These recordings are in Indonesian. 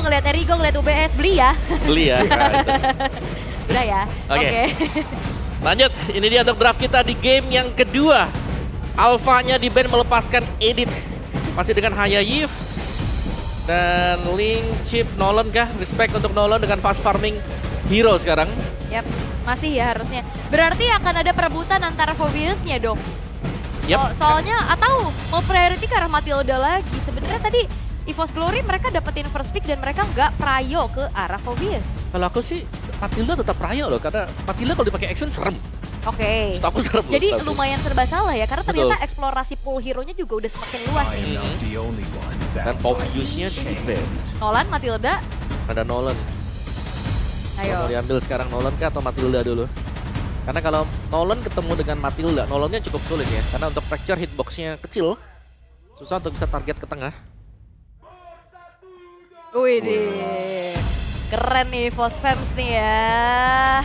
ngeliat Erigo, ngeliat UBS, beli ya. Beli ya. Udah ya. Oke. Oke. Lanjut, ini dia untuk draft kita di game yang kedua. Alfanya di band melepaskan Edit. Masih dengan Haya Yif. Dan Link, Chip, Nolan kah? Respect untuk Nolan dengan fast farming hero sekarang. Yap, masih ya harusnya. Berarti akan ada perebutan antara Phobius-nya dong. Yap. So- soalnya atau mau priority ke arah Matilda lagi. Sebenarnya tadi EVOS Glory mereka dapetin first pick dan mereka nggak prayo ke arah Phobius. Kalau aku sih, Matilda tetap raya loh. Karena Matilda kalau dipakai action serem. Oke. Serem loh, Jadi aku. lumayan serba salah ya karena Betul. ternyata eksplorasi pool hero-nya juga udah semakin luas nih. Dan that Phobius-nya di. Nolan, Matilda, Ada Nolan. ayo. Mau diambil sekarang Nolan kah atau Matilda dulu? Karena kalau Nolan ketemu dengan Matilda, Nolannya cukup sulit ya. Karena untuk fracture hitboxnya kecil, susah untuk bisa target ke tengah. Wih deh. Keren nih Fos Fams nih ya.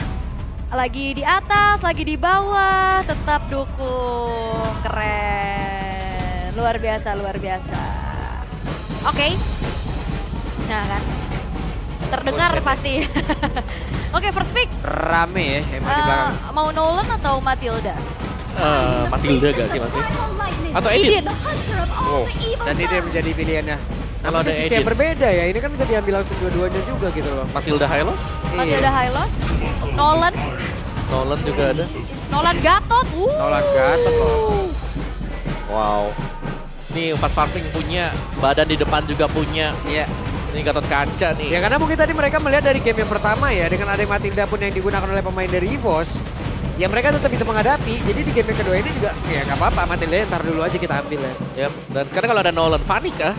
Lagi di atas, lagi di bawah, tetap dukung. Keren. Luar biasa, luar biasa. Oke. Nah kan. Terdengar Buset. pasti. Oke, first pick. Rame ya emang di Eh, belakang. mau Nolan atau Matilda? Eh, Matilda gak sih masih? Atau Edith? Edith. Oh. Dan ini dia menjadi pilihannya. Kalau ada sisi yang berbeda ya, ini kan bisa diambil langsung dua-duanya juga gitu loh. Matilda Hylos, Matilda Iya. Hylos. Nolan. Nolan juga ada. Nolan Gatot. Uh. Nolan Gatot loh. Wow. Nih fast farming punya, badan di depan juga punya. Iya. Ini Gatot kaca nih. Ya karena mungkin tadi mereka melihat dari game yang pertama ya, dengan ada Matilda pun yang digunakan oleh pemain dari EVOS, ya mereka tetap bisa menghadapi. Jadi di game yang kedua ini juga ya nggak apa-apa Matilda ntar dulu aja kita ambil ya. Yap. Dan sekarang kalau ada Nolan, Fanny kah?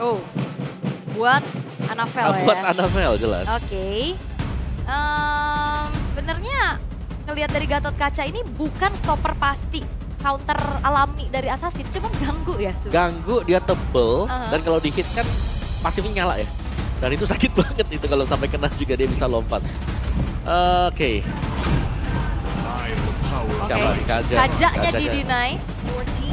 Oh. Buat Anafel ya. Buat Annabelle jelas. Oke. Em, Sebenarnya ngelihat dari Gatot Kaca ini bukan stopper pasti counter alami dari Assassin, cuma ganggu ya. sebenarnya. Ganggu, dia tebel, Aha. dan kalau di hit kan pasifnya nyala ya. Dan itu sakit banget itu kalau sampai kena juga dia bisa lompat. Oke, I am the power Oke. Siapa? Kaja. Kajanya Kajanya. di deny.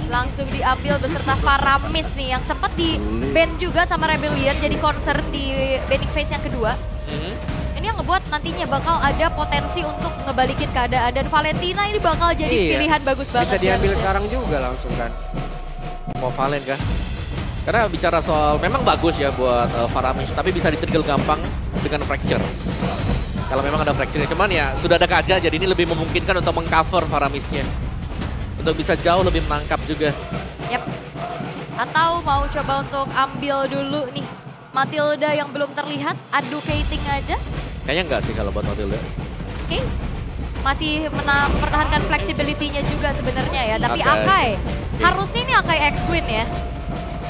Langsung diambil beserta Paramis nih yang sempat di ban juga sama Rebellion jadi concern di banning phase yang kedua. Mhm. Ini yang ngebuat nantinya bakal ada potensi untuk ngebalikin keadaan dan Valentina ini bakal jadi Iya. pilihan bagus banget. Bisa diambil sekarang juga langsung kan. mau Valen kah? Karena bicara soal memang bagus ya buat uh, Faramis, tapi bisa ditrigger gampang dengan fracture. Kalau memang ada fracture, cuman ya sudah ada kaja, jadi ini lebih memungkinkan untuk mengcover Faramisnya. Untuk bisa jauh lebih menangkap juga. Yap. Atau mau coba untuk ambil dulu nih Matilda yang belum terlihat, educating aja. Kayaknya enggak sih kalau buat Matilda. Oke. Masih mena- mempertahankan flexibility-nya juga sebenarnya ya. Tapi Akai. Akai, harusnya ini Akai X-Win ya.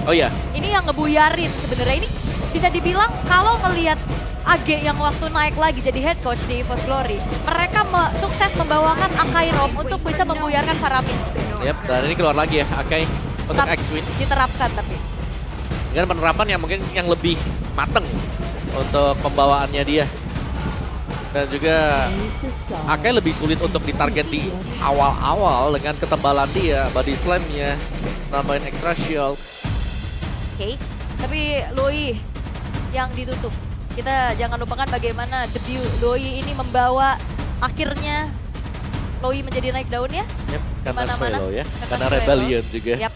Oh iya, Ini yang ngebuyarin sebenarnya ini bisa dibilang kalau ngelihat AG yang waktu naik lagi jadi head coach di Force Glory, mereka me- sukses membawakan Akai Rom untuk bisa membuyarkan Faramis. yep. dan ini keluar lagi ya, Akai untuk Tetap X-Win. Diterapkan tapi. Dengan penerapan yang mungkin yang lebih mateng untuk pembawaannya dia. Dan juga Akai lebih sulit untuk ditarget di awal-awal dengan ketebalan dia, body slamnya, nambahin extra shield. Oke, tapi Loi yang ditutup. Kita jangan lupakan bagaimana debut Loi ini membawa akhirnya Loi menjadi naik daun ya. Yep, karena. Swelo ya, Karena karena. Rebellion juga. Yap,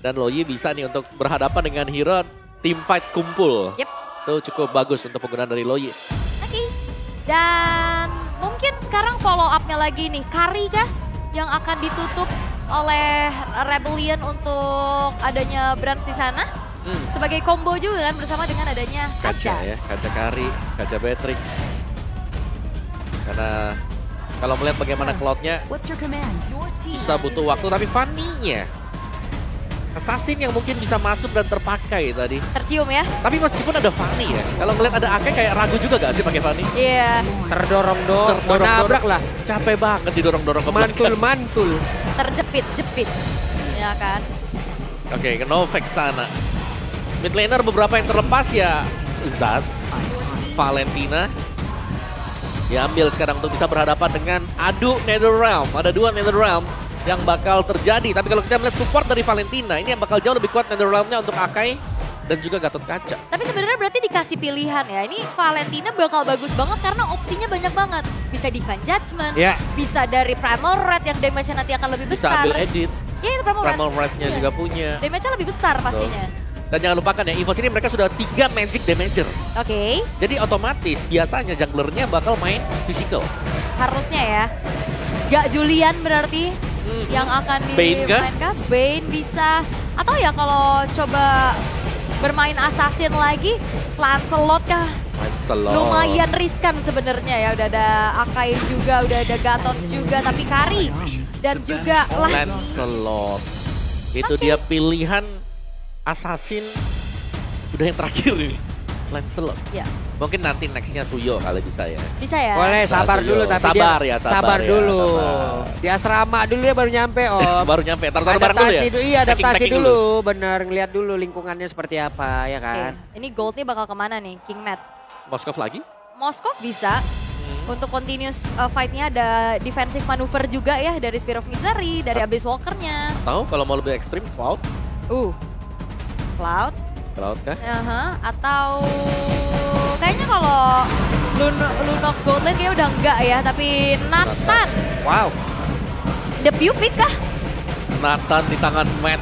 Dan Loyi bisa nih untuk berhadapan dengan hero team fight kumpul. Yep. Itu cukup bagus untuk penggunaan dari Loyi. oke. Dan mungkin sekarang follow up-nya lagi nih. Kari kah yang akan ditutup oleh Rebellion untuk adanya Brands di sana? Hmm, Sebagai combo juga kan bersama dengan adanya kaca Kaca. ya, kaca Kari, kaca Beatrix. Karena kalau melihat bagaimana cloud-nya bisa butuh waktu, tapi Fanny-nya Assassin yang mungkin bisa masuk dan terpakai tadi. Tercium ya? Tapi meskipun ada Fanny ya, kalau ngeliat ada Ake kayak ragu juga gak sih pakai Fanny? Iya, Terdorong-dorong, mau Terdorong-dorong. nabrak lah. Capek banget didorong-dorong ke belakang. Mantul-mantul. terjepit-jepit. Ya kan? Oke, ke Novek sana. Mid laner beberapa yang terlepas ya Zaz, Valentina. Diambil sekarang untuk bisa berhadapan dengan adu Netherrealm. Ada dua Netherrealm yang bakal terjadi. Tapi kalau kita melihat support dari Valentina, ini yang bakal jauh lebih kuat Netherrealm-nya untuk Akai. dan juga Gatot Kaca. Tapi sebenarnya berarti dikasih pilihan ya. Ini Valentina bakal bagus banget karena opsinya banyak banget. Bisa Divine Judgment, Ya. bisa dari Primal Red yang damage-nya nanti akan lebih Bisa besar. ambil edit, Ya itu Primal, Primal Red. Red-nya Iya. juga punya. Damage-nya lebih besar pastinya. Dan jangan lupakan ya, EVOS ini mereka sudah tiga Magic Damager. Oke, Jadi otomatis biasanya junglernya bakal main physical. harusnya ya. Gak Julian berarti Hmm. yang akan dimainkan. Bane bisa. Atau ya kalau coba bermain assassin lagi, Lancelot kah? Lancelot. Lumayan riskan sebenarnya ya. Udah ada Akai juga, udah ada Gatot juga, tapi Kari dan juga Lance. Lancelot. Itu dia pilihan assassin udah yang terakhir ini. Lancelot. Ya, Mungkin nanti nextnya Suyo kali bisa ya. bisa ya. Boleh sabar Sabar dulu dulu. tapi Sabar dia ya, sabar ya, dulu. sabar. Di asrama dulu dia baru nyampe om. Baru nyampe, taruh-taruh bareng dulu ya? adaptasi dulu, iya adaptasi Packing-packing dulu. bener ngeliat dulu lingkungannya seperti apa ya kan. ini goldnya bakal ke mana nih, King Matt? Moskov lagi? Moskov bisa. Hmm. Untuk continuous uh, fight-nya ada defensive maneuver juga ya dari Spear of Misery, dari Abyss Walker-nya. Tahu kalau mau lebih ekstrim, Cloud? Uh, Cloud, Cloud kah? Aha, atau kayaknya kalau Lun Lunox Goldland kayak udah enggak ya, tapi Nathan, Wow. debut pick kah? Nathan di tangan Matt.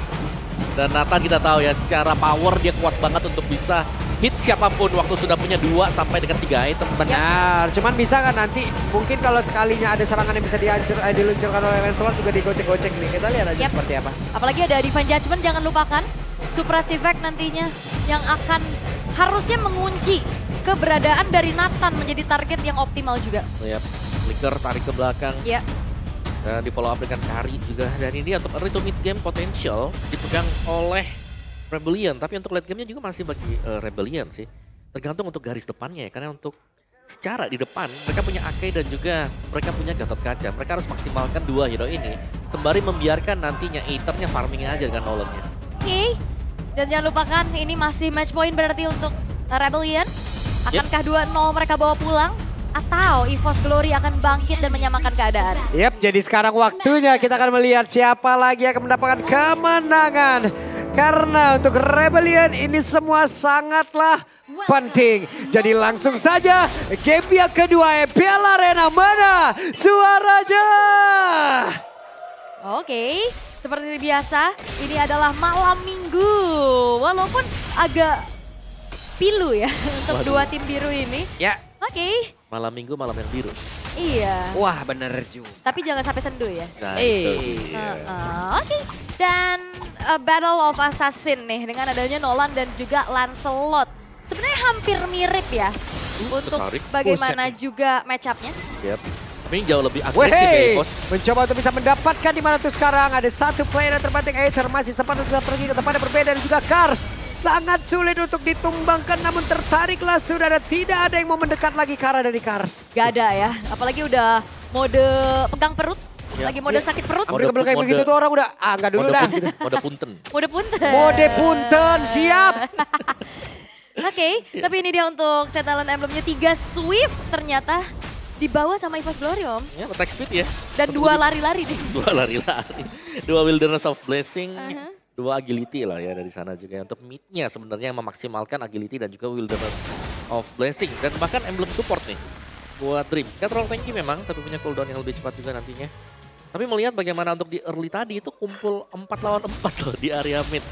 Dan Nathan kita tahu ya, secara power dia kuat banget untuk bisa hit siapa pun waktu sudah punya dua sampai dengan tiga item. Benar, cuman bisa kan nanti mungkin kalau sekalinya ada serangan yang bisa dihancur, eh, diluncurkan oleh Lancelot juga digocek-gocek nih. Kita lihat aja Yap. seperti apa. Apalagi ada Divine Judgment, jangan lupakan. Suppressive Effect nantinya yang akan harusnya mengunci keberadaan dari Nathan menjadi target yang optimal juga. Yap, flicker tarik ke belakang. Ya, Dan di follow up dengan Kari juga. Dan ini untuk early to mid game potential dipegang oleh Rebellion. Tapi untuk late game-nya juga masih bagi eh, Rebellion sih. Tergantung untuk garis depannya ya. Karena untuk secara di depan mereka punya Akai dan juga mereka punya Gatot Kaca. Mereka harus maksimalkan dua hero ini. Sembari membiarkan nantinya Aethernya farming aja dengan Nolan-nya. Oke. Dan jangan lupakan ini masih match point berarti untuk uh, Rebellion. Akankah 2-0 mereka bawa pulang? Atau EVOS Glory akan bangkit dan menyamakan keadaan? Yap, jadi sekarang waktunya kita akan melihat siapa lagi yang akan mendapatkan kemenangan. Karena untuk Rebellion ini semua sangatlah penting. Jadi langsung saja game yang kedua EPL Arena mana suaranya? Oke, seperti biasa, ini adalah malam minggu. Walaupun agak pilu ya untuk Waduh. dua tim biru ini. Ya, Oke, Malam minggu, malam yang biru. iya. wah bener juga. Tapi jangan sampai sendu ya. Nah, Eh. dia. Heeh, Oke, dan uh, Battle of Assassin nih dengan adanya Nolan dan juga Lancelot. Sebenarnya hampir mirip ya untuk tertarik. bagaimana juga match up-nya. Yap. Ini jauh lebih agresif ya, mencoba untuk bisa mendapatkan di mana tuh sekarang ada satu player yang terpenting Aether masih sempat untuk pergi ke tempat yang berbeda dan juga Kars sangat sulit untuk ditumbangkan namun tertariklah saudara tidak ada yang mau mendekat lagi ke arah dari Kars. Gak ada ya, apalagi udah mode pegang perut, Ya. lagi mode sakit perut, kayak mode- begitu tuh orang udah ah enggak dulu Mode, dah. pun, mode punten. mode punten. Mode punten siap. Oke, tapi ini dia untuk set talent emblemnya 3 Swift ternyata dibawa sama Evos Glory om. Ya, attack speed ya. Dan dua lari-lari nih. Dua lari-lari. Dua Wilderness of Blessing. Uh-huh. Dua agility lah ya dari sana juga. Untuk mid-nya sebenarnya yang memaksimalkan agility dan juga Wilderness of Blessing. Dan bahkan emblem support nih. Buat Dreams. Gak terlalu tanky memang, tapi punya cooldown yang lebih cepat juga nantinya. Tapi melihat bagaimana untuk di early tadi itu kumpul 4 lawan 4 loh di area mid.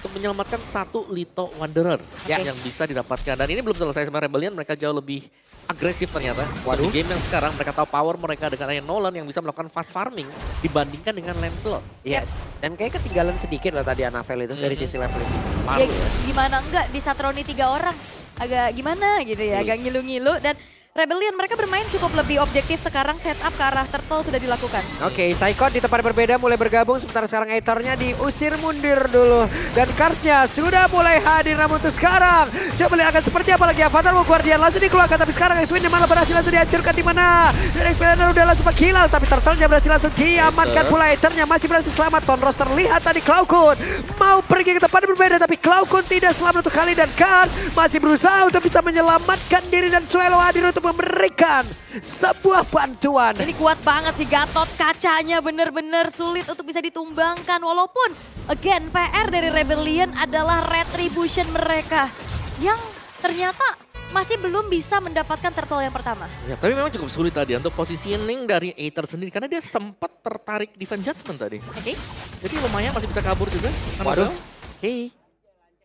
Untuk menyelamatkan satu Lito Wanderer Ya. yang bisa didapatkan. Dan ini belum selesai sama Rebellion, mereka jauh lebih agresif ternyata. Waduh. Di game yang sekarang mereka tahu power mereka dengan adanya Nolan yang bisa melakukan fast farming dibandingkan dengan Lancelot. Iya. Dan kayak ketinggalan sedikit lah tadi Anavel itu dari Mhm. sisi leveling. Ya, Paru ya. gimana enggak di Satroni tiga orang. Agak gimana gitu ya, agak ngilu-ngilu. Dan Rebellion mereka bermain cukup lebih objektif sekarang setup ke arah turtle sudah dilakukan. Oke, Saikot di tempat berbeda mulai bergabung sementara sekarang Aethernya diusir mundur dulu. Dan Karsnya sudah mulai hadir namun untuk sekarang. Coba lihat akan seperti apa lagi Avatar mau Guardian langsung dikeluarkan tapi sekarang X-Wing malah berhasil langsung dihancurkan di mana. Dan Explainer udah langsung menghilang tapi Turtle-nya berhasil langsung diamankan pula Aethernya masih berhasil selamat. Tonros terlihat tadi Cloudcon mau pergi ke tempat yang berbeda tapi Cloudcon tidak selamat untuk kali dan Kars masih berusaha untuk bisa menyelamatkan diri dan Suelo hadir untuk memberikan sebuah bantuan. Ini kuat banget sih Gatot kacanya bener-bener sulit untuk bisa ditumbangkan walaupun again PR dari Rebellion adalah retribution mereka yang ternyata masih belum bisa mendapatkan turtle yang pertama. Ya, tapi memang cukup sulit tadi untuk positioning dari Aether sendiri karena dia sempat tertarik defense judgment tadi. Oke. Jadi lumayan masih bisa kabur juga. Waduh. Hei.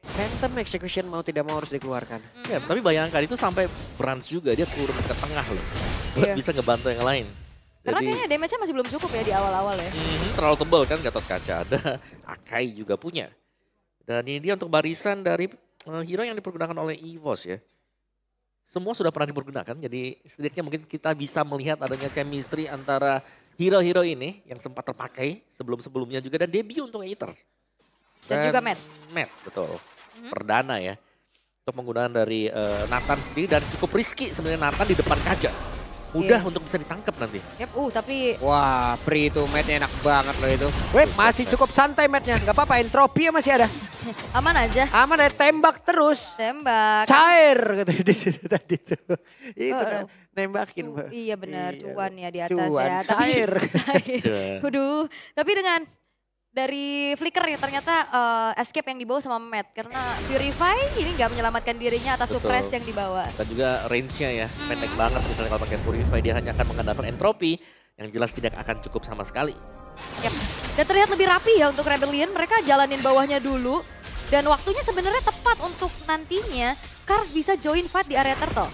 Phantom Execution mau tidak mau harus dikeluarkan. Ya, tapi bayangkan itu sampai branch juga dia turun ke tengah loh. Buat Iya. bisa ngebantu yang lain. Karena Jadi kayaknya damage-nya masih belum cukup ya di awal-awal ya. mhm, terlalu tebal kan Gatot Kaca ada. Akai juga punya. Dan ini dia untuk barisan dari eh, hero yang dipergunakan oleh EVOS ya. Semua sudah pernah dipergunakan, jadi setidaknya mungkin kita bisa melihat adanya chemistry antara hero-hero ini yang sempat terpakai sebelum-sebelumnya juga dan debut untuk Aether. Dan juga Matt. Matt, betul. Mhm. Perdana ya. Untuk penggunaan dari eh, Nathan sendiri dan cukup risky sebenarnya Nathan di depan kaca. Mudah Iya. untuk bisa ditangkap nanti. Yep, uh tapi Wah, free itu matnya enak banget loh itu. Weh, masih cukup santai matnya. Nggak apa-apa, entropi masih ada. aman aja. Aman ya, tembak terus. Tembak. Cair katanya di situ tadi tuh. Itu Oh, kan nembakin. Cu- Mbak. iya benar, Iya, cuan ya di atas cuan, ya. cair. Cair. Waduh, tapi dengan dari Flicker ya ternyata eh, escape yang dibawa sama Matt karena Purify ini nggak menyelamatkan dirinya atas Betul. suppress yang dibawa. Dan juga range-nya ya, Hmm. pendek banget misalnya kalau pakai Purify dia hanya akan mengandalkan entropi yang jelas tidak akan cukup sama sekali. Yap. Dan terlihat lebih rapi ya untuk Rebellion, mereka jalanin bawahnya dulu. Dan waktunya sebenarnya tepat untuk nantinya Kars bisa join fight di area turtle.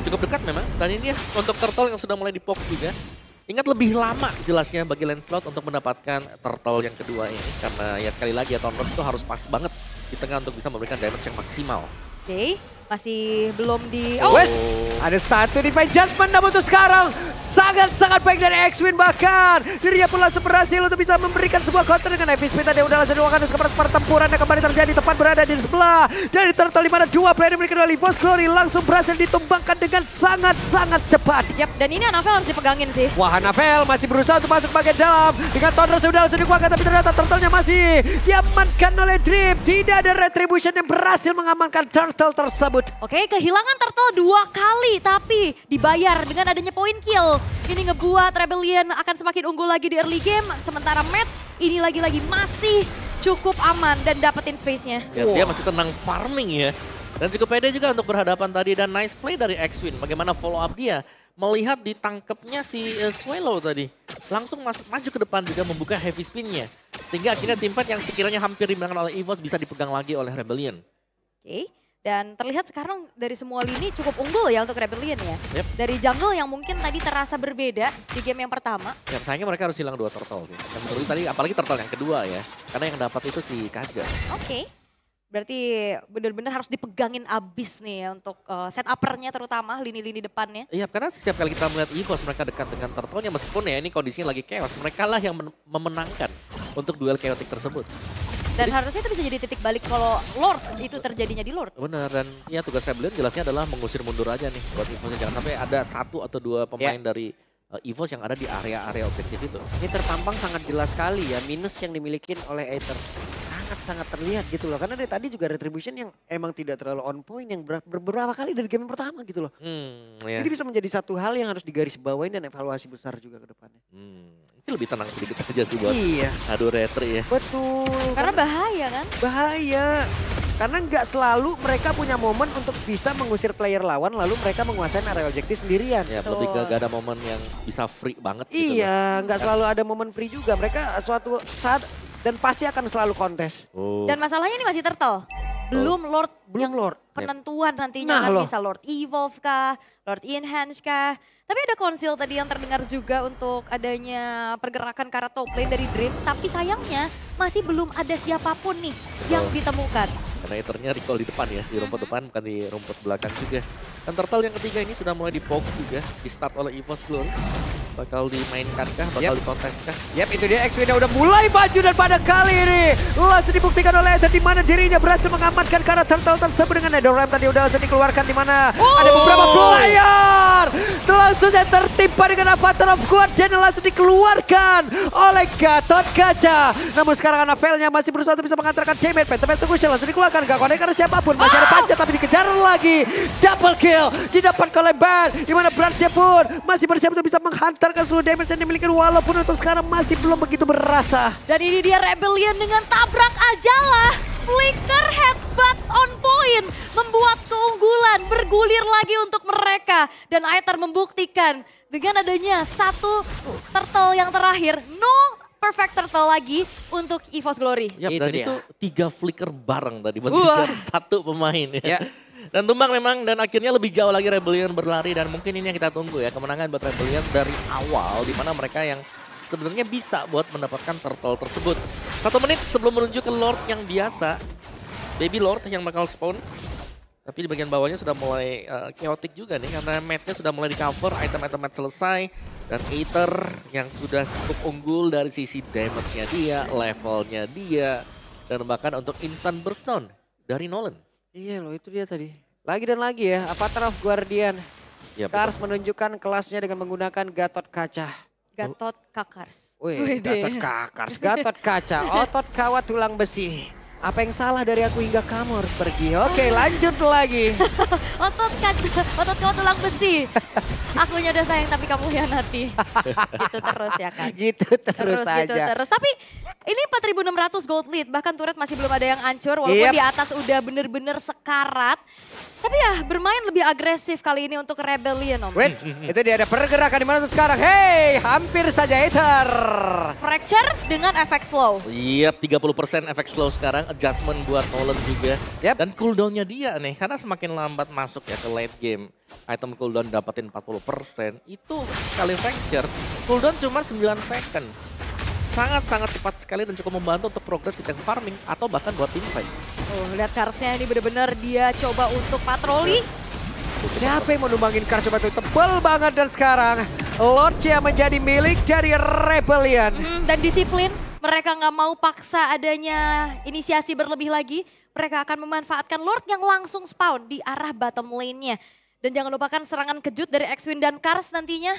Cukup dekat memang, dan ini ya untuk turtle yang sudah mulai dipok juga. Ingat lebih lama jelasnya bagi Lancelot untuk mendapatkan turtle yang kedua ini. Karena ya sekali lagi ya, Ross itu harus pas banget di tengah untuk bisa memberikan damage yang maksimal. Oke, masih belum di... Oh, Wes, ada satu defense judgment namun untuk sekarang sangat-sangat baik dari X-Win bahkan dirinya pun langsung berhasil untuk bisa memberikan sebuah counter dengan heavy speed tadi udah langsung diwakilkan seperti pertempuran yang kembali terjadi tepat berada di sebelah dari turtle di mana dua player dimiliki oleh Boss Glory langsung berhasil ditumbangkan dengan sangat-sangat cepat. yap. Dan ini Anavel harus dipegangin sih. Wah, Hanavel masih berusaha untuk masuk bagian dalam. Dengan Thundra sudah langsung dikuatkan, tapi ternyata turtle-nya masih diamankan oleh Drip. Tidak ada retribution yang berhasil mengamankan turtle tersebut. Oke, kehilangan turtle dua kali, tapi dibayar dengan adanya point kill. Ini ngebuat Rebellion akan semakin unggul lagi di early game, sementara Matt ini lagi-lagi masih cukup aman dan dapetin space-nya. Ya, dia masih tenang farming ya. Dan cukup pede juga untuk berhadapan tadi dan nice play dari X-Win. Bagaimana follow up dia melihat ditangkapnya si eh, Swallow tadi. Langsung masuk maju ke depan juga membuka heavy spin-nya. Sehingga akhirnya tim fight yang sekiranya hampir dimenangkan oleh EVOS bisa dipegang lagi oleh Rebellion. Oke, dan terlihat sekarang dari semua lini cukup unggul ya untuk Rebellion ya. Yep. Dari jungle yang mungkin tadi terasa berbeda di game yang pertama. Ya sayangnya mereka harus hilang dua turtle sih. Dan menurut tadi apalagi turtle yang kedua ya. Karena yang dapat itu si Kaja. Oke. Berarti benar-benar harus dipegangin abis nih ya untuk uh, set uppernya terutama lini-lini depannya. Iya karena setiap kali kita melihat EVOS mereka dekat dengan turtle-nya meskipun ya ini kondisinya lagi chaos. Mereka lah yang men- memenangkan untuk duel chaotic tersebut. Dan harusnya itu bisa jadi titik balik kalau Lord itu terjadinya di Lord. Benar dan ya tugas Rebellion jelasnya adalah mengusir mundur aja nih buat EVOS jangan sampai ada satu atau dua pemain dari uh, EVOS yang ada di area-area objektif itu. Ini terpampang sangat jelas sekali ya minus yang dimiliki oleh Aether. Sangat-sangat terlihat gitu loh. Karena dari tadi juga retribution yang emang tidak terlalu on point yang ber- beberapa kali dari game yang pertama gitu loh. Hmm, ya. Jadi bisa menjadi satu hal yang harus digarisbawahi dan evaluasi besar juga ke depannya. Hmm, ini lebih tenang sedikit saja sih buat Iya, adu retri ya. betul. Karena bahaya kan. bahaya. Karena nggak selalu mereka punya momen untuk bisa mengusir player lawan lalu mereka menguasai area objektif sendirian. Ya Betul. lebih ke gak ada momen yang bisa free banget gitu. Iya, nggak selalu ada momen free juga. Mereka suatu saat dan pasti akan selalu kontes. Oh. Dan masalahnya ini masih turtle. Belum Lord Belum yang Lord. penentuan nantinya Nah, kan loh. bisa Lord Evolve kah, Lord Enhance kah. Tapi ada konsil tadi yang terdengar juga untuk adanya pergerakan ke arah top lane dari Dreams. Tapi sayangnya masih belum ada siapa pun nih yang ditemukan. Karena Ethernya recall di depan ya, di rumput depan bukan di rumput belakang juga. Dan turtle yang ketiga ini sudah mulai dipoke juga, di start oleh EVOS Glory. Bakal dimainkan kah? Bakal Yap. dikontes kah? Yap, itu dia X-Winnya udah mulai maju dan pada kali ini langsung dibuktikan oleh Ether di mana dirinya berhasil mengamankan karena turtle tersebut dengan Netherram tadi udah langsung dikeluarkan di mana ada beberapa player langsung saja tertimpa dengan Avatar of Guardian yang langsung dikeluarkan oleh Gatot Kaca. Namun sekarang Anavelnya masih berusaha untuk bisa mengantarkan damage. Pentaman Execution langsung dikeluarkan. Gak konek karena siapa pun. Masih ada Panca tapi dikejar lagi. Double kill didapatkan oleh Ban. Di mana pun masih bersiap untuk bisa menghantarkan seluruh damage yang dimiliki walaupun untuk sekarang masih belum begitu berasa. Dan ini dia Rebellion dengan tabrak ajalah. Flicker headbutt on point. Membuat keunggulan bergulir lagi untuk mereka. Dan Aether membuktikan dengan adanya satu turtle yang terakhir. No perfect turtle lagi untuk EVOS Glory. Yap, Itu dan dia. itu tiga flicker bareng tadi buat satu pemain ya. Ya. Dan tumbang memang dan akhirnya lebih jauh lagi Rebellion berlari dan mungkin ini yang kita tunggu ya kemenangan buat Rebellion dari awal di mana mereka yang sebenarnya bisa buat mendapatkan turtle tersebut. Satu menit sebelum menuju ke Lord yang biasa, Baby Lord yang bakal spawn. Tapi di bagian bawahnya sudah mulai uh, chaotic juga nih karena matchnya sudah mulai di cover, item-item match selesai. Dan Aether yang sudah cukup unggul dari sisi damage-nya dia, levelnya dia. Dan bahkan untuk instant burst down dari Nolan. Iya loh itu dia tadi. Lagi dan lagi ya Avatar of Guardian. Ya, Kars menunjukkan kelasnya dengan menggunakan Gatot Kaca. Gatot Kakars. Wih. Gatot Kakars, Gatot Kaca, otot kawat tulang besi. Apa yang salah dari aku hingga kamu harus pergi? Oke, lanjut lagi. Otot kaca, otot kau tulang besi. Akunya udah sayang tapi kamu hianati. gitu terus ya kan. gitu terus, Terus gitu saja. terus. Tapi ini 4.600 gold lead. Bahkan turret masih belum ada yang hancur. Walaupun Yep. di atas udah bener-bener sekarat. Tapi ya bermain lebih agresif kali ini untuk Rebellion om. Wait, itu dia ada pergerakan di mana tuh sekarang? Hey, hampir saja Ether. Fracture dengan efek slow. Yap, 30% efek slow sekarang, adjustment buat Nolan juga. Yap. Dan cooldownnya dia nih, karena semakin lambat masuk ya ke late game, item cooldown dapetin 40%, itu sekali fracture, cooldown cuma 9 second. Sangat-sangat cepat sekali dan cukup membantu untuk progres kita farming atau bahkan buat teamfight. Oh, lihat Karsnya ini bener-bener dia coba untuk patroli. Siapa yang mau numbangin Kars coba tuh tebel banget dan sekarang Lordnya menjadi milik dari Rebellion. Hmm, dan disiplin. Mereka nggak mau paksa adanya inisiasi berlebih lagi. Mereka akan memanfaatkan Lord yang langsung spawn di arah bottom lane-nya. Dan jangan lupakan serangan kejut dari X-Win dan Kars nantinya.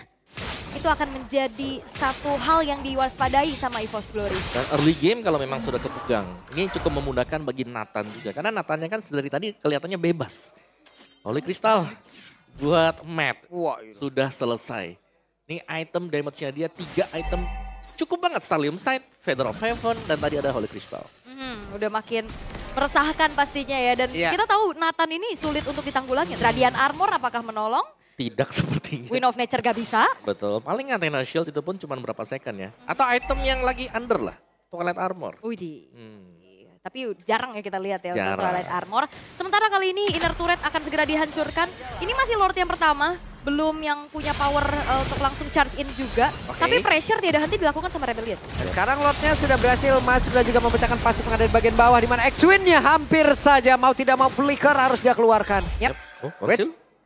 Itu akan menjadi satu hal yang diwaspadai sama EVOS Glory. Dan early game kalau memang sudah kepegang, ini cukup memudahkan bagi Nathan juga. Karena Nathannya kan dari tadi kelihatannya bebas. Holy Crystal buat Matt Wah, itu. sudah selesai. Ini item damage-nya dia tiga item cukup banget. Stallium Sight, Feather of Heaven, dan tadi ada Holy Crystal. Hmm, udah makin meresahkan pastinya ya. Dan Iya. kita tahu Nathan ini sulit untuk ditanggulangi. Radiant Armor apakah menolong? Tidak sepertinya. Wind of Nature gak bisa. Betul. Paling Athena Shield itu pun cuma berapa second ya. Atau item yang lagi under lah. Twilight Armor. Widih. Hmm. Iya, Tapi jarang ya kita lihat ya untuk Jarang. Twilight Armor. Sementara kali ini inner turret akan segera dihancurkan. Ini masih Lord yang pertama. Belum yang punya power uh, untuk langsung charge in juga. Oke. Tapi pressure tidak henti dilakukan sama Rebellion. Dan sekarang Lordnya sudah berhasil masuk dan juga memecahkan pasif yang ada di bagian bawah. Di mana X-Win-nya hampir saja mau tidak mau flicker harus dia keluarkan. Yap. Oh?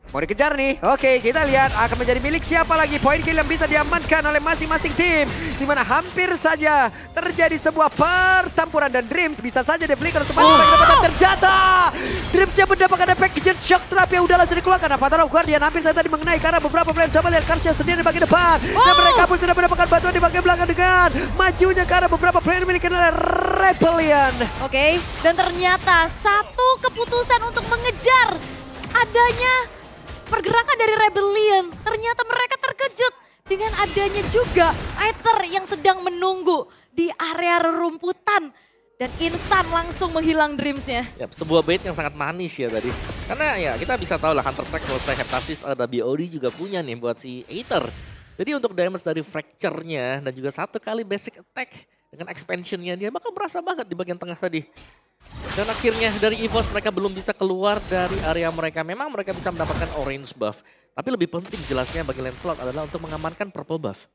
Mau dikejar nih. Oke, kita lihat akan menjadi milik siapa lagi. Poin kill yang bisa diamankan oleh masing-masing tim. Di mana hampir saja terjadi sebuah pertempuran dan Dreams bisa saja di flicker untuk masuk Oh. mendapatkan terjata. Dreams yang mendapatkan efek Kitchen Shock Trap yang udah langsung dikeluarkan. Avatar of Guardian hampir saja tadi mengenai karena beberapa player coba lihat Karsnya sendiri di bagian depan. Dan Oh. mereka pun sudah mendapatkan bantuan di bagian belakang dengan majunya karena beberapa player dimiliki oleh Rebellion. Oke, dan ternyata satu keputusan untuk mengejar adanya pergerakan dari Rebellion. Ternyata mereka terkejut dengan adanya juga Aether yang sedang menunggu di area rerumputan. Dan instan langsung menghilang dreamsnya. Yap, sebuah bait yang sangat manis ya tadi. Karena ya kita bisa tahu lah Hunter Strike selesai Heptasis ada BOD juga punya nih buat si Aether. Jadi untuk damage dari fracture-nya dan juga satu kali basic attack dengan expansion-nya dia bakal berasa banget di bagian tengah tadi. Dan akhirnya dari EVOS mereka belum bisa keluar dari area mereka. Memang mereka bisa mendapatkan orange buff. Tapi lebih penting jelasnya bagi Lancelot adalah untuk mengamankan purple buff.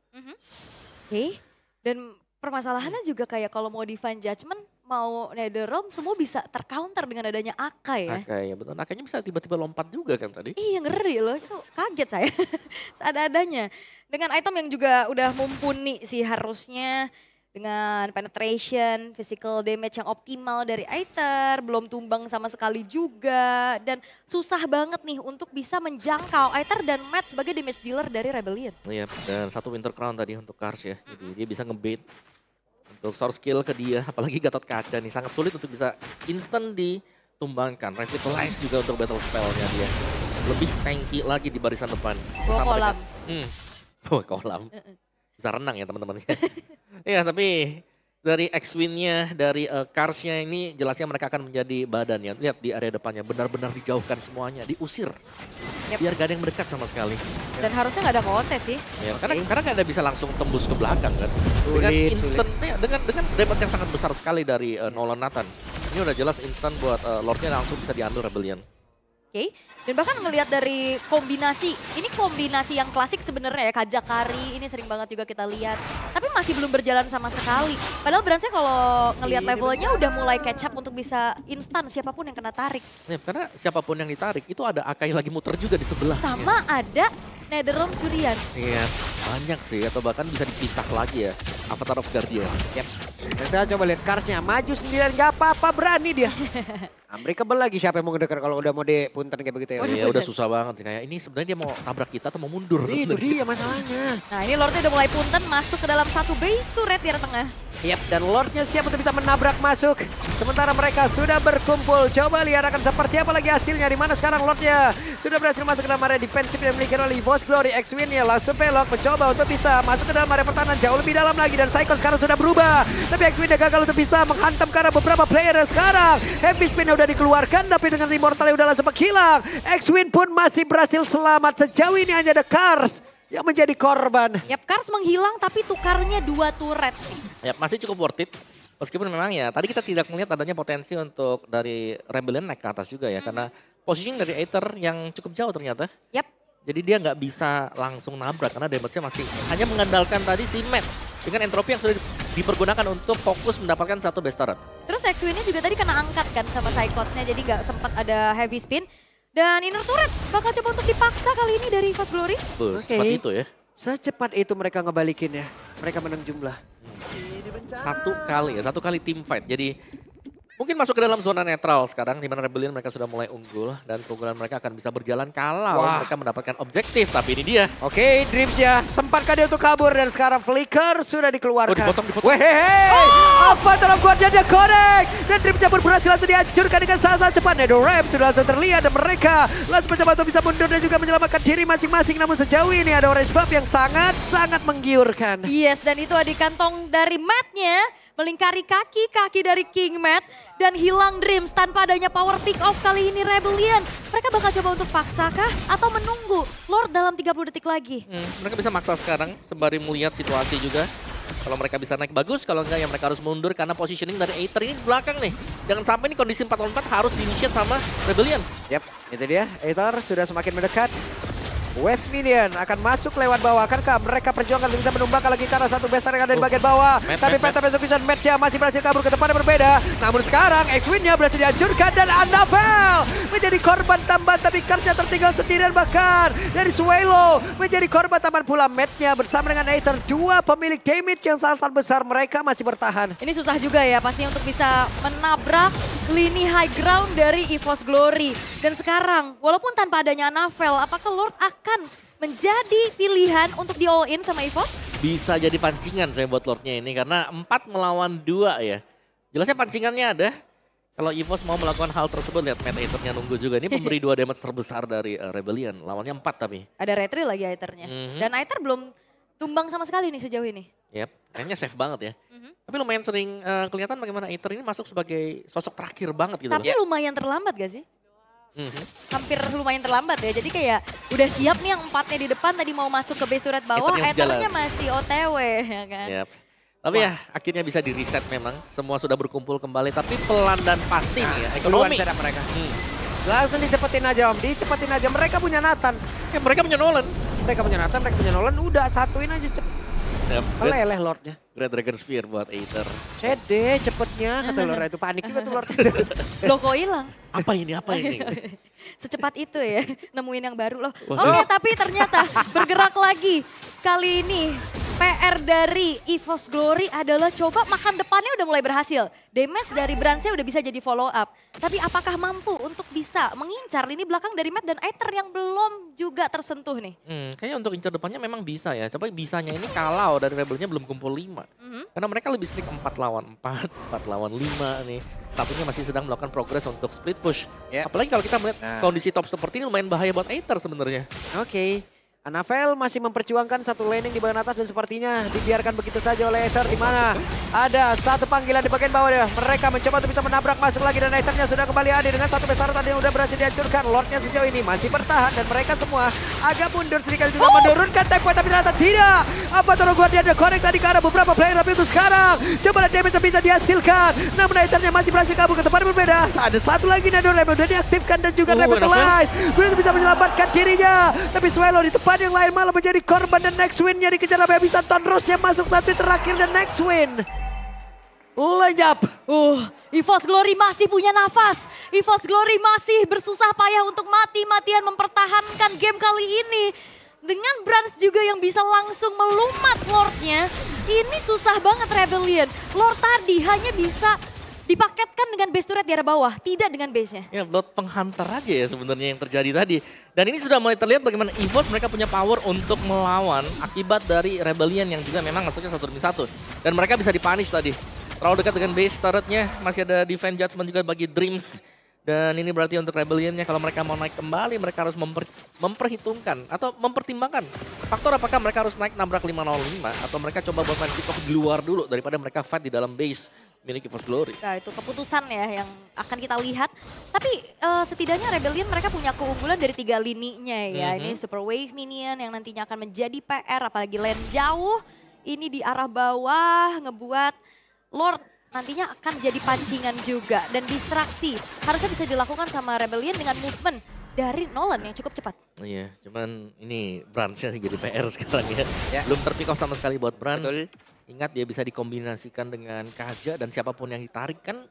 Oke, dan permasalahannya juga kayak kalau mau divine judgment, mau Netherrealm semua bisa tercounter dengan adanya Akai ya. Oke, ya betul. Nakanya bisa tiba-tiba lompat juga kan tadi. Iya ngeri loh, itu kaget saya seadanya. Dengan item yang juga udah mumpuni sih harusnya dengan penetration, physical damage yang optimal dari Aether, belum tumbang sama sekali juga dan susah banget nih untuk bisa menjangkau Aether dan Matt sebagai damage dealer dari Rebellion. Iya, dan satu Winter Crown tadi untuk Kars ya. Jadi dia bisa ngebait untuk source skill ke dia, apalagi Gatot Kaca nih sangat sulit untuk bisa instant ditumbangkan. Revitalize juga untuk battle spellnya dia. Lebih tanky lagi di barisan depan. Bawa kolam. Hmm. Bawa kolam. Bisa renang ya teman-teman. Iya tapi dari X-Win-nya, dari uh, Kars-nya ini jelasnya mereka akan menjadi badannya. Lihat di area depannya benar-benar dijauhkan semuanya, diusir. Yep. Biar gak ada yang mendekat sama sekali. Dan harusnya nggak ada kontes sih. Ya, karena karena nggak ada bisa langsung tembus ke belakang kan. Dengan instant ya, dengan dengan damage yang sangat besar sekali dari uh, Nolan Nathan. Ini udah jelas instant buat uh, Lordnya langsung bisa diambil Rebellion. Oke, dan bahkan ngelihat dari kombinasi, ini kombinasi yang klasik sebenarnya ya, Kajakari, ini sering banget juga kita lihat. Tapi masih belum berjalan sama sekali. Padahal Bransnya kalau ngelihat levelnya udah mulai catch up untuk bisa instan siapa pun yang kena tarik. Ya, karena siapa pun yang ditarik itu ada Akai lagi muter juga di sebelah. Sama ada Netherrealm curian. Iya, banyak sih atau bahkan bisa dipisah lagi ya Avatar of Guardian. Yap. Dan saya coba lihat Karsnya maju sendirian gak apa-apa berani dia. Unbreakable lagi siapa yang mau ngedeker kalau udah mau punten kayak begitu ya. Iya udah susah banget kayak ini sebenarnya dia mau tabrak kita atau mau mundur Itu sebenarnya. dia masalahnya. Nah ini Lordnya udah mulai punten masuk ke dalam satu base turret di arah tengah. Yap, dan Lordnya siap untuk bisa menabrak masuk. Sementara mereka sudah berkumpul. Coba lihat akan seperti apa lagi hasilnya. Di mana sekarang Lordnya sudah berhasil masuk ke dalam area defensif yang dimiliki oleh Evos Glory. X-Win-nya langsung belok mencoba untuk bisa masuk ke dalam area pertahanan jauh lebih dalam lagi. Dan Psycho sekarang sudah berubah. Tapi X-Win gagal untuk bisa menghantam arah beberapa player sekarang. Heavy spin udah dikeluarkan tapi dengan Immortal udah langsung menghilang. X-Win pun masih berhasil selamat. Sejauh ini hanya ada Cars yang menjadi korban. Yap, Kars menghilang tapi tukarnya dua turret nih. Ya masih cukup worth it. Meskipun memang ya tadi kita tidak melihat adanya potensi untuk dari Rebellion naik ke atas juga ya. Karena positioning dari Aether yang cukup jauh ternyata. Yap, Jadi dia nggak bisa langsung nabrak karena damage-nya masih hanya mengandalkan tadi si Matt. Dengan entropi yang sudah dipergunakan untuk fokus mendapatkan satu best turret. Terus X-Win-nya juga tadi kena angkat kan sama Psychots-nya jadi gak sempat ada heavy spin. Dan inner turret bakal coba untuk dipaksa kali ini dari Fast Glory. Oke. seperti itu ya. Secepat itu mereka ngebalikin ya. Mereka menang jumlah. Satu kali ya, satu kali team fight. Jadi mungkin masuk ke dalam zona netral sekarang di mana Rebellion mereka sudah mulai unggul dan keunggulan mereka akan bisa berjalan kalau Wah. mereka mendapatkan objektif. Tapi ini dia. Oke, Dreams ya. Sempatkah dia untuk kabur dan sekarang Flicker sudah dikeluarkan. Oh, dipotong, dipotong. Wehehe. Apa dalam guardian dia connect. Dan Dreams pun berhasil langsung dihancurkan dengan sangat cepat. Nedo Ram sudah langsung terlihat dan mereka langsung mencoba untuk bisa mundur dan juga menyelamatkan diri masing-masing. Namun sejauh ini ada orange buff yang sangat-sangat menggiurkan. Yes, dan itu ada di kantong dari Matt-nya. Melingkari kaki-kaki dari King Matt. Dan hilang Dreams tanpa adanya power pick off kali ini Rebellion. Mereka bakal coba untuk paksakah atau menunggu Lord dalam 30 detik lagi. Hmm, mereka bisa maksa sekarang sembari melihat situasi juga. Kalau mereka bisa naik bagus, kalau enggak ya mereka harus mundur karena positioning dari Aether ini di belakang nih. Jangan sampai ini kondisi 4 on 4 harus di-initiate sama Rebellion. Yap, itu dia. Aether sudah semakin mendekat. Wave Minion akan masuk lewat bawah. Akankah mereka perjuangkan untuk bisa menumbangkan lagi karena satu bestar yang ada di Oh. bagian bawah. Matt, Tapi Matt, Penta Execution match-nya masih berhasil kabur ke tempat yang berbeda. Namun sekarang X-Win-nya berhasil dihancurkan dan Annabelle menjadi korban tambahan. Tapi Karcha tertinggal sendirian bahkan. Dari Suelo menjadi korban tambahan pula match-nya bersama dengan Aether. Dua pemilik damage yang sangat-sangat besar. Mereka masih bertahan. Ini susah juga ya pastinya untuk bisa menabrak lini high ground dari EVOS Glory. Dan sekarang, walaupun tanpa adanya Navel, apakah Lord akan menjadi pilihan untuk di all in sama EVOS? Bisa jadi pancingan saya buat Lordnya ini karena 4 melawan 2 ya. Jelasnya pancingannya ada. Kalau EVOS mau melakukan hal tersebut, lihat Matt Aether-nya nunggu juga. Ini pemberi dua damage terbesar dari uh, Rebellion. Lawannya 4 tapi. Ada retri lagi Aether-nya. Mhm. Dan Aether belum tumbang sama sekali nih sejauh ini. Yap, kayaknya safe banget ya. Mhm. Tapi lumayan sering uh, kelihatan bagaimana Aether ini masuk sebagai sosok terakhir banget gitu Tapi loh. lumayan terlambat gak sih? Mhm. Hampir lumayan terlambat ya. Jadi kayak udah siap nih yang empatnya di depan tadi mau masuk ke base turret bawah, jalan. masih OTW ya kan. Yap. Tapi ya akhirnya bisa di reset memang. Semua sudah berkumpul kembali. Tapi pelan dan pasti nih ya. Keluar Ekonomi. setup mereka. Hmm. Langsung dicepetin aja om, dicepetin aja. Mereka punya Nathan. Ya, mereka punya Nolan. Mereka punya Nathan, mereka punya Nolan. Udah satuin aja cepet. Ya, Great, Meleleh Lordnya. Great Dragon Spear buat Aether. Cede cepetnya kata Lord itu panik juga tuh Lord. Loh kok hilang? Apa ini? Apa ini? Secepat itu ya, nemuin yang baru loh. Oke, tapi ternyata bergerak lagi. Kali ini PR dari EVOS Glory adalah coba makan depannya udah mulai berhasil. Damage dari Bransnya udah bisa jadi follow up. Tapi apakah mampu untuk bisa mengincar lini belakang dari Matt dan Aether yang belum juga tersentuh nih? Hmm, kayaknya untuk incar depannya memang bisa ya. Coba bisanya ini kalau dari Rebelnya belum kumpul 5. Mhm. Karena mereka lebih sneak 4 lawan 4, 4 lawan 5 nih. Satunya masih sedang melakukan progres untuk split push. Ya. Apalagi kalau kita melihat Nah. kondisi top seperti ini lumayan bahaya buat Aether sebenarnya. Oke. Anavel masih memperjuangkan satu laning di bagian atas dan sepertinya dibiarkan begitu saja oleh Ether di mana ada satu panggilan di bagian bawah ya. Mereka mencoba untuk bisa menabrak masuk lagi dan Ethernya sudah kembali hadir dengan satu besar tadi yang sudah berhasil dihancurkan. Lordnya sejauh ini masih bertahan dan mereka semua agak mundur sedikit juga menurunkan tempo tapi ternyata tidak. Apa Toro Guardian ada connect tadi arah beberapa player tapi untuk sekarang coba lihat damage yang bisa dihasilkan. Namun Ethernya masih berhasil kabur ke tempat berbeda. Ada satu lagi Nado Level sudah diaktifkan dan juga Oh, revitalize. Guys bisa menyelamatkan dirinya. Tapi Swallow di tempat yang lain malah menjadi korban dan next win-nya dikejar oleh bisa Tonros yang masuk satu terakhir dan next win. Lenyap. Uh, EVOS Glory masih punya nafas. EVOS Glory masih bersusah payah untuk mati-matian mempertahankan game kali ini. Dengan Brans juga yang bisa langsung melumat Lordnya. Ini susah banget Rebellion. Lord tadi hanya bisa dipaketkan dengan base turret di arah bawah, tidak dengan base-nya. Ya, blood penghantar aja ya sebenarnya yang terjadi tadi. Dan ini sudah mulai terlihat bagaimana EVOS mereka punya power untuk melawan akibat dari Rebellion yang juga memang masuknya satu demi satu. Dan mereka bisa dipunish tadi. Terlalu dekat dengan base turretnya, masih ada defense judgment juga bagi Dreams. Dan ini berarti untuk Rebellionnya kalau mereka mau naik kembali mereka harus memper- memperhitungkan atau mempertimbangkan faktor apakah mereka harus naik nabrak 505 atau mereka coba buat main kick di luar dulu daripada mereka fight di dalam base milik EVOS Glory. Nah itu keputusan ya yang akan kita lihat. Tapi eh, setidaknya Rebellion mereka punya keunggulan dari tiga lininya ya. Mhm. Ini Super Wave Minion yang nantinya akan menjadi PR apalagi lane jauh. Ini di arah bawah ngebuat Lord nantinya akan jadi pancingan juga. Dan distraksi harusnya bisa dilakukan sama Rebellion dengan movement dari Nolan yang cukup cepat. Iya, cuman ini Bransnya sih jadi PR sekarang ya. Ya. Belum terpick off sama sekali buat Brans. Betul. Ingat dia bisa dikombinasikan dengan Kaja dan siapa pun yang ditarik kan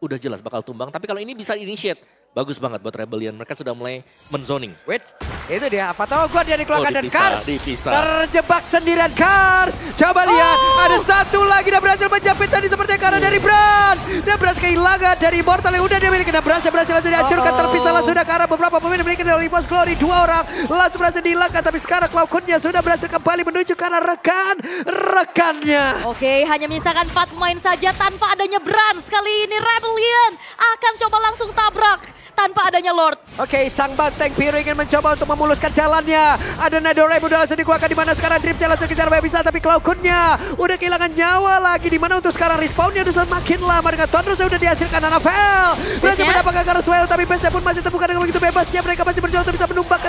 udah jelas bakal tumbang. Tapi kalau ini bisa initiate, bagus banget buat Rebellion. Mereka sudah mulai menzoning. Wait, itu dia. Apa tahu gua dia dikeluarkan Oh, dan Kars dipisah. terjebak sendirian Kars. Coba lihat, Oh. ada satu lagi dan berhasil menjepit tadi seperti karena dari Brans. Dan Brans kehilangan dari Immortal yang udah dia miliki. Dan Brans yang berhasil langsung dihancurkan. Oh. Terpisah langsung sudah ke arah beberapa pemain yang dimiliki oleh Olympus Glory. Dua orang langsung berhasil dihilangkan. Tapi sekarang Cloud-Nya sudah berhasil kembali menuju ke arah rekan-rekannya. Oke, hanya menyisakan 4 pemain saja tanpa adanya Brans. Kali ini Rebellion akan coba langsung tabrak tanpa adanya Lord. Oke, sang banteng biru ingin mencoba untuk memuluskan jalannya. Ada Nadore udah langsung dikeluarkan di mana sekarang Dream Challenge kejar bisa tapi Cloud-nya udah kehilangan nyawa lagi di mana untuk sekarang respawnnya udah semakin lama dengan Thunders yang udah dihasilkan Anafel. Berhasil mendapatkan Carousel tapi base pun masih terbuka dengan begitu bebasnya mereka masih berjuang untuk bisa. Aethernya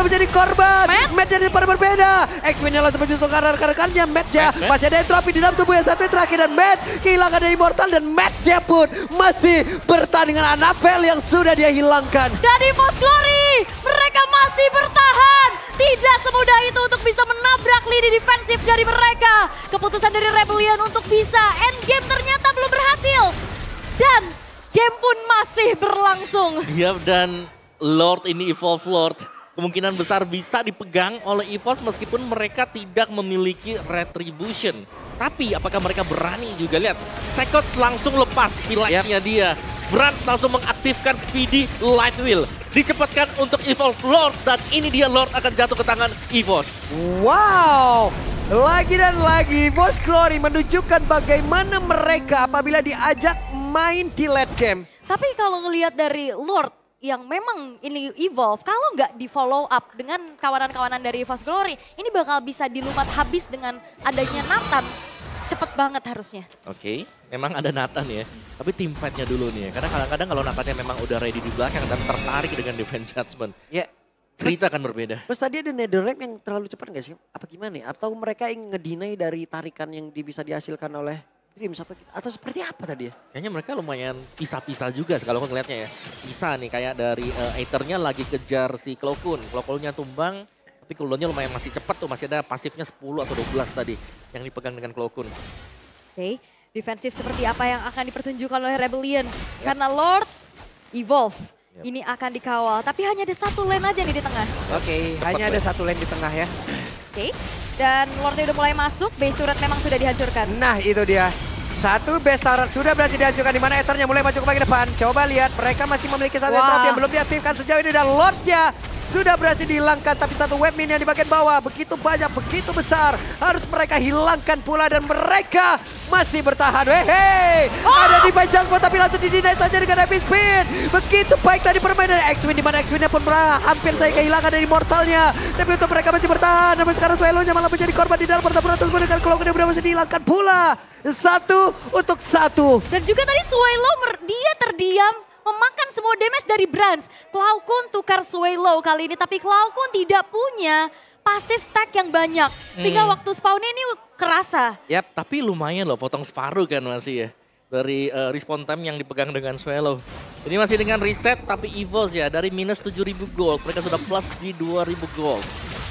malah menjadi korban. Matt? Matt jadi pada berbeda. X-Winnya langsung menyusul arah rekan-rekannya. Matt, Matt. masih ada entropi di dalam tubuh yang satu terakhir dan Matt kehilangan dari Immortal dan Matt-nya pun masih bertahan dengan Anafel yang sudah dia hilangkan. Dari Force Glory, mereka masih bertahan. Tidak semudah itu untuk bisa menabrak lini defensif dari mereka. Keputusan dari Rebellion untuk bisa endgame ternyata belum berhasil. Dan game pun masih berlangsung. Iya dan Lord ini Evolve Lord kemungkinan besar bisa dipegang oleh EVOS meskipun mereka tidak memiliki retribution. Tapi apakah mereka berani juga lihat? Seconds langsung lepas relaxnya dia. Brans langsung mengaktifkan Speedy Light Wheel. Dicepatkan untuk Evolve Lord dan ini dia Lord akan jatuh ke tangan EVOS. Wow, lagi dan lagi Bos Glory menunjukkan bagaimana mereka apabila diajak main di late game. Tapi kalau ngelihat dari Lord yang memang ini evolve, kalau nggak di follow up dengan kawanan-kawanan dari Fast Glory, ini bakal bisa dilumat habis dengan adanya Nathan. Cepet banget harusnya. Oke, memang ada Nathan ya. Tapi tim fight-nya dulu nih ya. Karena kadang-kadang kalau Nathannya memang udah ready di belakang dan tertarik dengan defense judgment. Ya, Cerita akan berbeda. Terus tadi ada netherrack yang terlalu cepat nggak sih? Apa gimana ya? Atau mereka ingin ngedinai dari tarikan yang bisa dihasilkan oleh Dreams apa gitu? Atau seperti apa tadi ya? Kayaknya mereka lumayan pisah-pisah juga sih kalau aku ngeliatnya ya. Pisah nih kayak dari uh, Aethernya lagi kejar si Klokun. Klokunnya tumbang, tapi cooldownnya lumayan masih cepat tuh, masih ada pasifnya 10 atau 12 tadi yang dipegang dengan Cloakun. Oke, defensif seperti apa yang akan dipertunjukkan oleh Rebellion. Karena Lord Evolve Yap. ini akan dikawal. Tapi hanya ada satu lane aja nih di tengah. Oke, hanya ada satu lane di tengah ya. Oke, dan Lordnya udah mulai masuk. Base turret memang sudah dihancurkan. Nah itu dia. Satu best turret sudah berhasil dihancurkan di mana Ethernya mulai maju ke bagian depan. Coba lihat mereka masih memiliki satu trap yang belum diaktifkan sejauh ini dan Lordnya sudah berhasil dihilangkan tapi satu web minion di bagian bawah begitu banyak begitu besar harus mereka hilangkan pula dan mereka masih bertahan. Hehe, ada di Spot tapi langsung didinai saja dengan heavy spin. Begitu baik tadi permainan X-Win di mana X-Winnya pun pernah hampir saya kehilangan dari mortalnya. Tapi untuk mereka masih bertahan dan sekarang Swallow-nya malah menjadi korban di dalam pertempuran tersebut dengan Cloak yang berhasil dihilangkan pula. Satu untuk satu. Dan juga tadi mer- dia terdiam memakan semua damage dari Brans. Klaukun tukar Swallow kali ini tapi Klaukun tidak punya pasif stack yang banyak. Sehingga Hmm. waktu spawnnya ini kerasa. Yap, tapi lumayan loh potong separuh kan masih ya. Dari eh, respawn time yang dipegang dengan Swallow. Ini masih dengan reset tapi Evos ya dari minus 7000 gold. Mereka sudah plus di 2000 gold.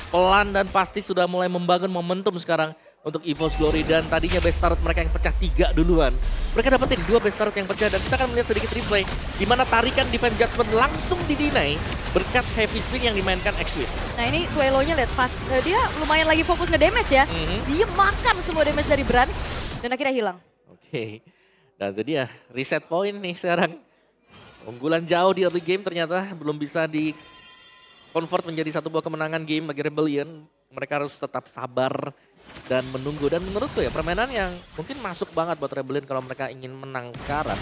Pelan dan pasti sudah mulai membangun momentum sekarang untuk Evos Glory dan tadinya best start mereka yang pecah tiga duluan. Mereka dapetin dua best start yang pecah dan kita akan melihat sedikit replay di mana tarikan defense judgment langsung didinai berkat heavy spin yang dimainkan X-Win. Nah ini Swallow-nya lihat pas eh, dia lumayan lagi fokus nge-damage ya. Mhm. Dia makan semua damage dari Brans dan akhirnya hilang. Oke, dan itu dia reset point nih sekarang. Unggulan jauh di early game ternyata belum bisa di convert menjadi satu buah kemenangan game bagi Rebellion. Mereka harus tetap sabar dan menunggu. Dan menurutku ya permainan yang mungkin masuk banget buat Rebellion kalau mereka ingin menang sekarang.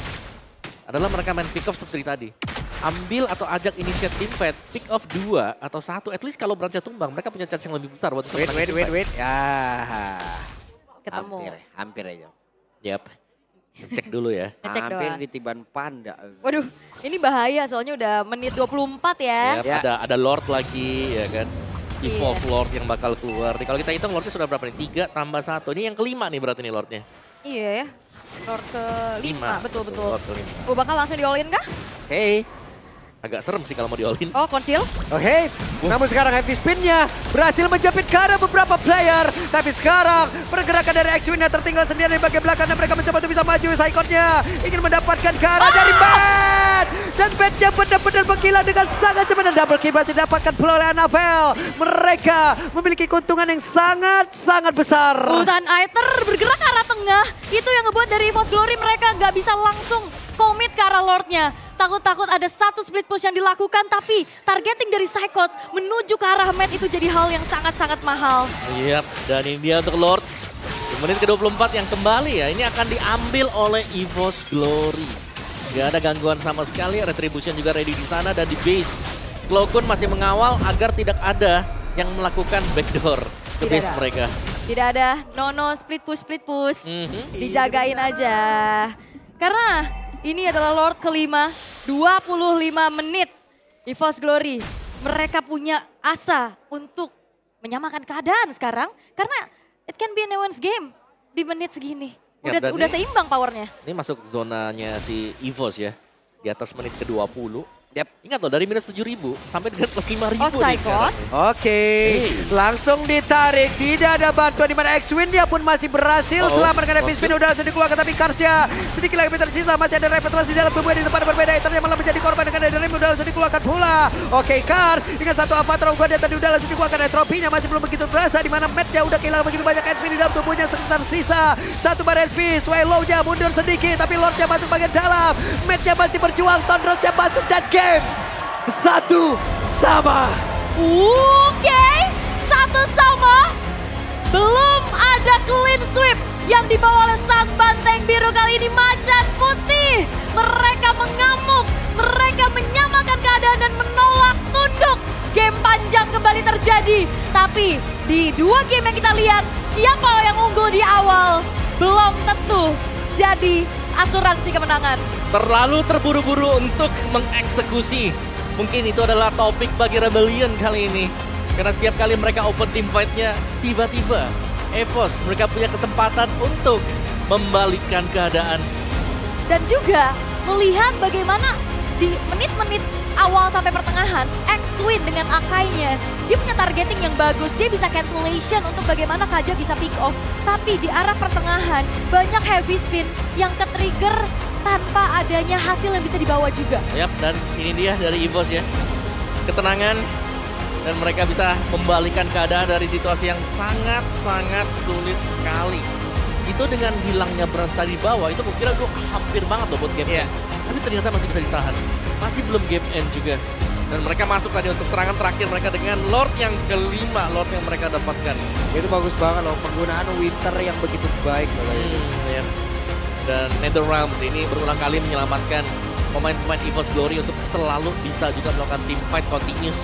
Adalah mereka main pick off seperti tadi. Ambil atau ajak initiate team fight, pick off dua atau satu. At least kalau Bransnya tumbang, mereka punya chance yang lebih besar buat Wait, wait, wait, fight. wait. Ya. Ketemu. Hampir, hampir aja. Yap, cek dulu ya. Ngecek hampir doang. ditiban panda. Waduh, ini bahaya soalnya udah menit 24 ya. Yap, Ya. ada ada Lord lagi ya kan. Iya. Evolve Lord yang bakal keluar. Nih, kalau kita hitung Lordnya sudah berapa nih? Tiga tambah satu. Ini yang kelima nih berarti nih Lordnya. Iya ya. Lord ke 5, betul betul. Lord kelima. Oh, bakal langsung di-all-in kah? Hey, Agak serem sih kalau mau diolin. Oh, konsil. Oke, namun sekarang heavy spinnya berhasil menjepit ke arah beberapa player. Tapi sekarang pergerakan dari X-Winnya tertinggal sendiri di bagian belakang dan mereka mencoba untuk bisa maju. Saikotnya ingin mendapatkan ke arah dari Bat. Dan Batnya benar-benar mengkilat dengan sangat cepat dan double kill berhasil didapatkan pula oleh Anabel. Mereka memiliki keuntungan yang sangat-sangat besar. Hutan Aether bergerak ke arah tengah. Itu yang ngebuat dari Force Glory mereka nggak bisa langsung komit ke arah Lordnya. Takut-takut ada satu split push yang dilakukan, tapi targeting dari Psychots menuju ke arah Matt itu jadi hal yang sangat-sangat mahal. Yap, dan ini dia untuk Lord. Di menit ke-24 yang kembali ya, ini akan diambil oleh Evos Glory. Gak ada gangguan sama sekali, Retribution juga ready di sana dan di base. Cloakun masih mengawal agar tidak ada yang melakukan backdoor ke Tidak base ada. mereka. Tidak ada nono split push split push. Mhm. Dijagain aja. Karena ini adalah Lord kelima, 25 menit. EVOS Glory, mereka punya asa untuk menyamakan keadaan sekarang. Karena it can be anyone's game di menit segini. Udah udah seimbang powernya. Ini masuk zonanya si Evos ya. Di atas menit ke-20. Yap. Ingat loh, dari minus 7.000 sampai dengan plus 5.000 Oh, nih sekarang. Oke, Hey. langsung ditarik. Tidak ada bantuan di mana X-Win dia pun masih berhasil Oh, selamatkan Heavy Spin oh. udah langsung dikeluarkan tapi Karsya sedikit lagi tersisa masih ada Repetulas di dalam tubuhnya di tempat berbeda. Ethernya malah menjadi korban dengan Ederim udah langsung dikeluarkan pula. Oke, Kars dengan satu avatar gua dia tadi udah langsung dikeluarkan entropinya masih belum begitu terasa di mana Matnya udah kehilangan begitu banyak HP di dalam tubuhnya sekitar sisa satu bar HP. Swallow-nya mundur sedikit tapi Lordnya masuk bagian dalam. Matnya masih berjuang, Tondrosnya masuk dan game satu sama. Oke, satu sama. Belum ada clean sweep yang dibawa oleh sang banteng biru kali ini macan putih. Mereka mengamuk, mereka menyamakan keadaan dan menolak tunduk. Game panjang kembali terjadi. Tapi di dua game yang kita lihat, siapa yang unggul di awal belum tentu jadi asuransi kemenangan. terlalu terburu-buru untuk mengeksekusi. Mungkin itu adalah topik bagi Rebellion kali ini. Karena setiap kali mereka open team fight-nya, tiba-tiba Evos mereka punya kesempatan untuk membalikkan keadaan. dan juga melihat bagaimana di menit-menit awal sampai pertengahan, X-Win dengan Akainya, dia punya targeting yang bagus, dia bisa cancellation untuk bagaimana Kaja bisa pick off. Tapi di arah pertengahan, banyak heavy spin yang ke-trigger tanpa adanya hasil yang bisa dibawa juga. Yap, dan ini dia dari EVOS ya. Ketenangan dan mereka bisa membalikan keadaan dari situasi yang sangat-sangat sulit sekali. Itu dengan hilangnya Brans tadi di bawah, itu kira gue hampir banget loh buat game end. Tapi ternyata masih bisa ditahan. Masih belum game end juga. Dan mereka masuk tadi untuk serangan terakhir mereka dengan Lord yang kelima, Lord yang mereka dapatkan. Itu bagus banget loh, penggunaan Winter yang begitu baik loh. kayak gitu. Hmm, ya. Dan NetherRealms ini berulang kali menyelamatkan pemain-pemain EVOS Glory untuk selalu bisa juga melakukan team fight continuous.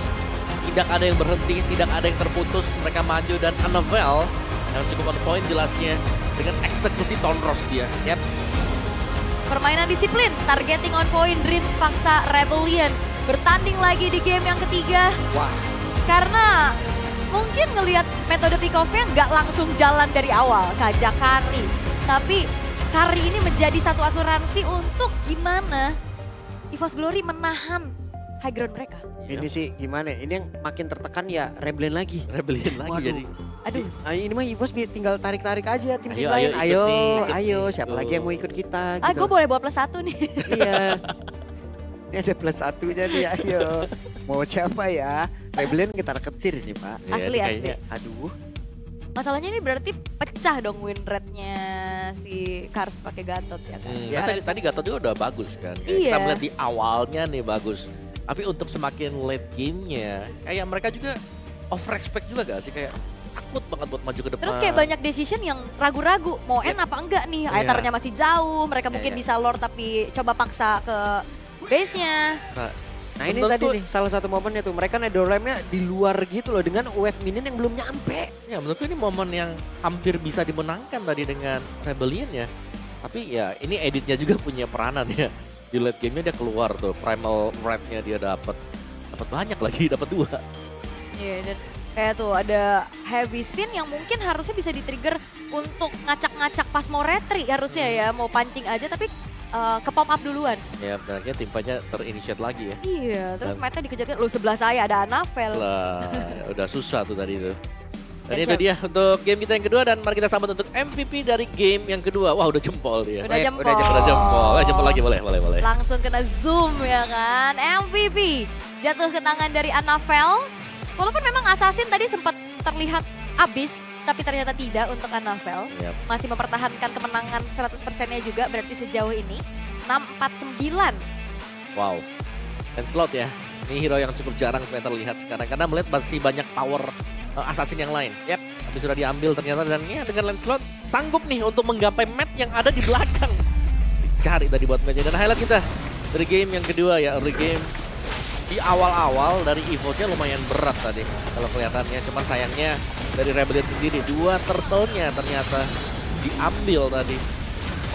Tidak ada yang berhenti, tidak ada yang terputus. Mereka maju dan Annabelle yang cukup on point jelasnya dengan eksekusi Tonros dia. Yep. Permainan disiplin, targeting on point, Dreams paksa Rebellion bertanding lagi di game yang ketiga. Wah, Karena mungkin ngelihat metode pick off-nya nggak langsung jalan dari awal, kajak Kari. Tapi Kari ini menjadi satu asuransi untuk gimana EVOS Glory menahan high ground mereka. ini sih gimana ya, ini yang makin tertekan ya Rebellion lagi. Rebellion lagi Waduh. jadi. Aduh, Ah, ini mah EVOS bi- tinggal tarik-tarik aja tim-tim Ayo, ayo, lain. ikut Ayo, nih, ikut ayo, nih, siapa gitu. lagi yang mau ikut kita ah gitu. gue boleh bawa plus satu nih. Iya. Ini ada plus satunya nih, ayo. Mau siapa ya? Rebellion kita ketir nih, Pak. Ya, Asli, ini kayaknya Aduh. Masalahnya ini berarti pecah dong win rate-nya si Kars pakai Gatot ya kan. Hmm, Ya. kan tadi, tadi Gatot juga udah bagus kan. Iya. Kita melihat di awalnya nih bagus. Tapi untuk semakin late gamenya, kayak mereka juga over respect juga gak sih? Kayak takut banget buat maju ke depan. Terus kayak banyak decision yang ragu-ragu mau end apa enggak nih. Iya. Aethernya masih jauh, mereka mungkin Iya. bisa lord tapi coba paksa ke base-nya. Nah ini tadi nih salah satu momennya tuh mereka Netherrealm-nya di luar gitu loh dengan wave minion yang belum nyampe. Ya menurutku ini momen yang hampir bisa dimenangkan tadi dengan Rebellion ya. Tapi ya ini editnya juga punya peranan ya. Di late gamenya dia keluar tuh, primal red-nya dia dapat dapat banyak lagi, dapat dua. Iya dan kayak tuh ada heavy spin yang mungkin harusnya bisa di-trigger untuk ngacak-ngacak pas mau retry harusnya ya. Mau pancing aja tapi eh, ke pop up duluan. Ya, akhirnya tim fightnya terinitiate lagi ya. Iya, terus Dan- Meta dikejar Lo sebelah saya ada Anavel. Lah, udah susah tuh tadi tuh. Dan itu dia untuk game kita yang kedua dan mari kita sambut untuk MVP dari game yang kedua. Wah, udah jempol dia. Udah Eh, jempol. udah Udah jempol. Eh, jempol lagi boleh, boleh, boleh. Langsung kena zoom ya kan. MVP jatuh ke tangan dari Anavel. Walaupun memang Assassin tadi sempat terlihat abis, tapi ternyata tidak untuk Anavel. Yap. Masih mempertahankan kemenangan 100%-nya juga berarti sejauh ini. 6-4-9. Wow. Dan slot ya. Ini hero yang cukup jarang sebenarnya terlihat sekarang karena melihat masih banyak power uh, assassin yang lain. Yap, tapi sudah diambil ternyata dan ya dengan Lancelot sanggup nih untuk menggapai map yang ada di belakang. Dicari tadi buat match dan highlight kita dari game yang kedua ya, early game di awal-awal dari Evo-nya lumayan berat tadi kalau kelihatannya. Cuman sayangnya dari Rebellion sendiri dua turtle-nya ternyata diambil tadi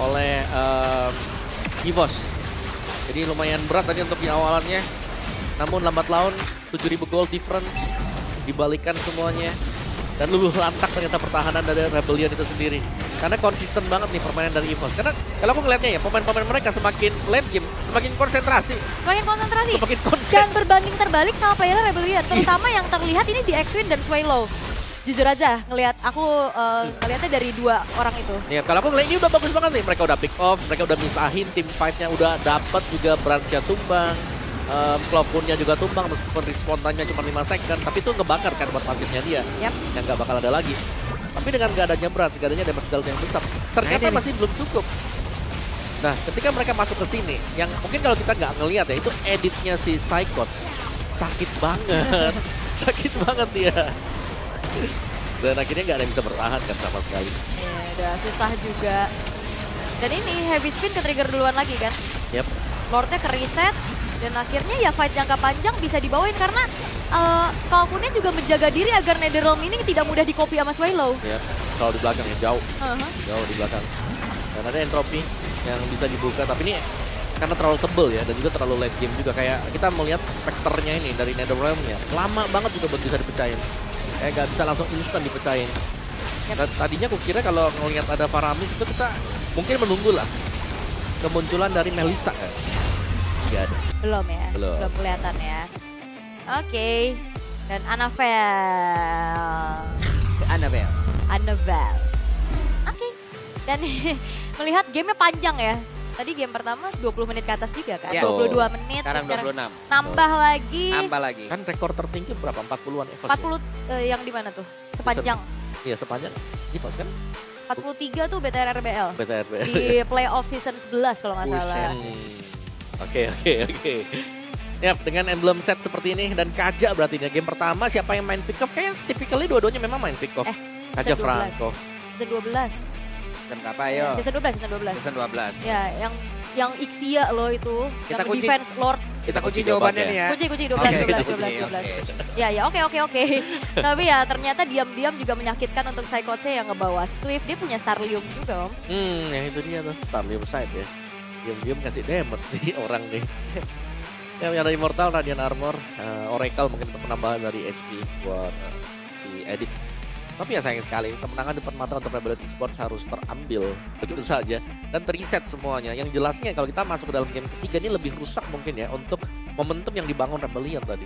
oleh um, Evos. Jadi lumayan berat tadi untuk di awalannya. Namun lambat laun 7000 goal difference dibalikan semuanya. Dan luluh lantak ternyata pertahanan dari Rebellion itu sendiri. Karena konsisten banget nih permainan dari Evos. Karena kalau aku ngeliatnya ya pemain-pemain mereka semakin late game, semakin konsentrasi, Semakin konsentrasi. semakin konsen. Dan berbanding terbalik sama player Rebellion. Terutama yang terlihat ini di X-Win dan Swallow. Jujur aja ngelihat aku eh, ngelihatnya dari dua orang itu. Ya kalau aku ngeliat ini udah bagus banget nih. Mereka udah pick off, mereka udah misahin tim fight-nya udah dapat juga Bransya tumbang. Um, juga tumbang meskipun respawn time-nya cuma 5 second. Tapi itu ngebakar kan buat pasifnya dia. Yap. Yang nggak bakal ada lagi. Tapi dengan gak adanya Brans, gak adanya damage yang besar. Ternyata Nah, masih belum cukup. Nah ketika mereka masuk ke sini, yang mungkin kalau kita nggak ngelihat ya itu editnya si Psychots. Sakit banget. Sakit banget dia. Dan akhirnya nggak ada yang bisa bertahan kan sama sekali. Ya, udah susah juga. Dan ini heavy spin ke trigger duluan lagi kan. Yap. Lordnya ke reset. Dan akhirnya ya fight jangka panjang bisa dibawain karena Falconnya juga menjaga diri agar Netherrealm ini tidak mudah di copy sama Swallow. ya kalau di belakang ya jauh Uh-huh. jauh di belakang dan ada entropi yang bisa dibuka tapi ini karena terlalu tebel ya dan juga terlalu late game juga kayak kita melihat vektornya ini dari Netherrealm ya lama banget juga buat bisa dipecahin kayak gak bisa langsung instan dipecahin Yap. Dan tadinya aku kira kalau ngelihat ada Paramis itu kita mungkin menunggu lah kemunculan dari Melissa ya. Nggak ada. Belum ya? Belum. Belum kelihatan ya. Oke. Dan Annabelle. Annabelle. Annabelle. Oke. Dan melihat gamenya panjang ya. Tadi game pertama 20 menit ke atas juga kan? Ya. 22 menit. Sekarang terus 26. nambah lagi. Nambah lagi. Kan rekor tertinggi berapa? 40-an Evos. 40 eh, yang di mana tuh? Sepanjang. Iya sepanjang. Evos kan? 43 tuh BTR RBL. BTRB. Di playoff season 11 kalau nggak salah. Hmm. Oke oke oke. Ya dengan emblem set seperti ini dan Kaja berarti ini game pertama siapa yang main pick off kayak typically dua-duanya memang main pick off. Eh, Kaja season 12. Franco. Season 12. Season berapa ayo? Season 12, season 12. Season 12. Ya, yang yang Ixia loh itu, Kita yang kunci- defense lord. Kita kunci jawabannya nih ya. Kunci kunci 12 Oke, 12 kita 12 kunci, 12. oke. Ya ya oke oke oke. Tapi ya ternyata diam-diam juga menyakitkan untuk Psychoce yang ngebawa Swift. Dia punya Starlium juga, Om. Hmm, yang itu dia tuh Starlium Side ya. Diam-diam kasih damage nih orang nih. yang ada Immortal, Radiant Armor, eh, Oracle mungkin untuk penambahan dari HP buat eh, si Edit. Tapi ya sayang sekali, kemenangan depan mata untuk Rebel Esports harus terambil begitu saja dan terreset semuanya. Yang jelasnya kalau kita masuk ke dalam game ketiga ini lebih rusak mungkin ya untuk momentum yang dibangun Rebellion tadi.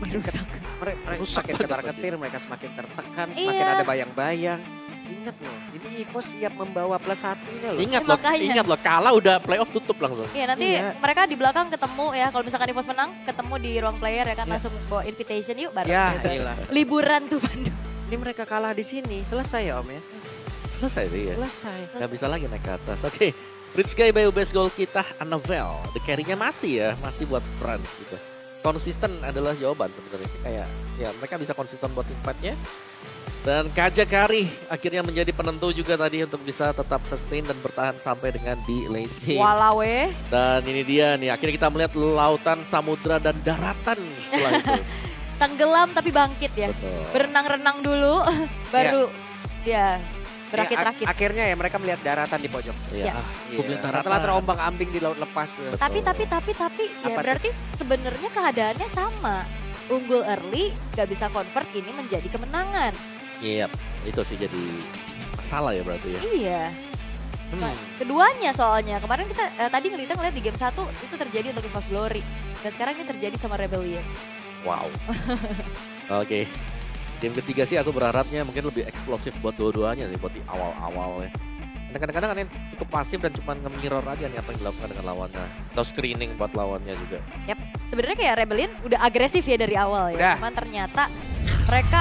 Mereka, mereka Rusak semakin banget ketar-ketir, mereka semakin tertekan, semakin Iya. ada bayang-bayang. Ingat loh, ini Iko siap membawa plus satunya loh. Ingat Eh, loh, makanya. ingat loh, kalah udah playoff tutup langsung. Iya nanti Iya. mereka di belakang ketemu ya kalau misalkan Evos menang ketemu di ruang player ya kan Iya. langsung bawa invitation yuk bareng Ya, gitu. gila. Liburan tuh Bandung. Ini mereka kalah di sini, selesai ya Om ya? Selesai sih ya. Selesai. Gak bisa lagi naik ke atas. Oke, Rich Guy by best goal kita Annabelle. The carry-nya masih ya, masih buat France gitu. Konsisten adalah jawaban sebenarnya sih. Kayak ya mereka bisa konsisten buat impact-nya. Dan Kaja Kari akhirnya menjadi penentu juga tadi untuk bisa tetap sustain dan bertahan sampai dengan di late game. Walawe. Dan ini dia nih, akhirnya kita melihat lautan, samudra, dan daratan setelah itu. Tenggelam tapi bangkit ya. Berenang-renang dulu baru dia berakit-rakit. Ya, ak- akhirnya ya mereka melihat daratan di pojok. Iya. Ya. ah, Iya, gua bilang Setelah terombang ambing di laut lepas tuh. Tapi tapi tapi tapi ya Apa berarti sebenarnya keadaannya sama. Unggul early gak bisa convert ini menjadi kemenangan. Iya, itu sih jadi masalah ya berarti ya. Iya. Hmm. Keduanya soalnya kemarin kita eh, tadi ngeliatnya ngeliat di game satu itu terjadi untuk Evos Glory dan sekarang ini terjadi sama Rebellion. Wow. Oke. Game ketiga sih aku berharapnya mungkin lebih eksplosif buat dua-duanya sih buat di awal-awal ya. Kadang-kadang kan cukup pasif dan cuma nge-mirror aja nih apa yang dilakukan dengan lawannya. Atau screening buat lawannya juga. Sebenarnya kayak Rebellion udah agresif ya dari awal ya. Udah. Cuman ternyata mereka